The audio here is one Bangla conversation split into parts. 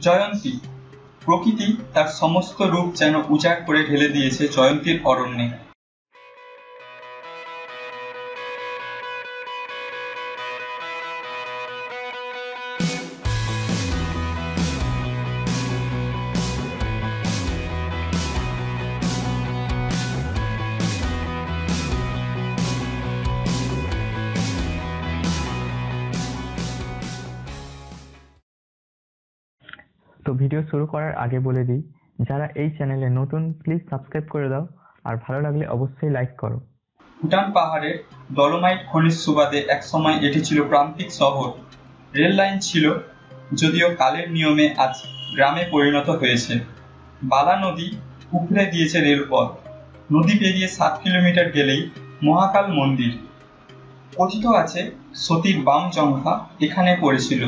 জয়ন্তী। প্রকৃতি তার সমস্ত রূপ যেন উজাড় করে ঢেলে দিয়েছে জয়ন্তীর অরণ্যে। তো ভিডিও শুরু করার আগে বলে দিই, যারা এই চ্যানেলে নতুন প্লিজ সাবস্ক্রাইব করে দাও। আর ভালো লাগলে অবশ্যই লাইক করো। ভুটান পাহাড়ের ডলোমাইট খনিজ সুবাদে একসময় এটি ছিল প্রান্তিক শহর। রেল লাইন ছিল, যদিও কালের নিয়মে আজ গ্রামে পরিণত হয়েছে। বালা নদী উপড়ে দিয়েছে রেলপথ। নদী পেরিয়ে সাত কিলোমিটার গেলেই মহাকাল মন্দির। কথিত আছে, সতীর বাম জঙ্ঘা এখানে পড়েছিল।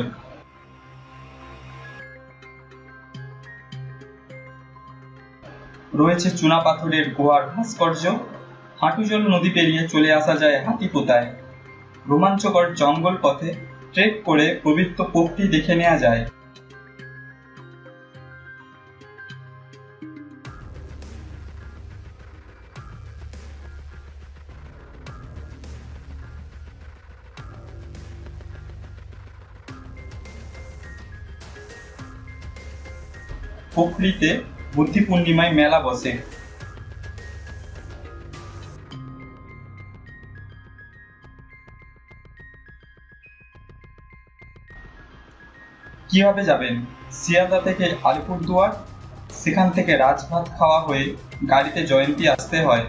রয়েছে চুনাপাথরের গোয়ার ভাস্কর্য। হাঁটুজল নদী পেরিয়ে চলে আসা যায় হাতিপোতায় রোমাঞ্চকর জঙ্গল পথে ট্রেক করে পবিত্র পোপটি দেখে নেওয়া যায়। পোখরিতে বুদ্ধি পূর্ণিমায় মেলা বসে। কীভাবে যাবেন? শিয়ালদা থেকে আলিপুরদুয়ার, সেখান থেকে রাজভাত খাওয়া হয়ে গাড়িতে জয়ন্তী আসতে হয়।